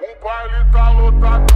O baile tá lotado.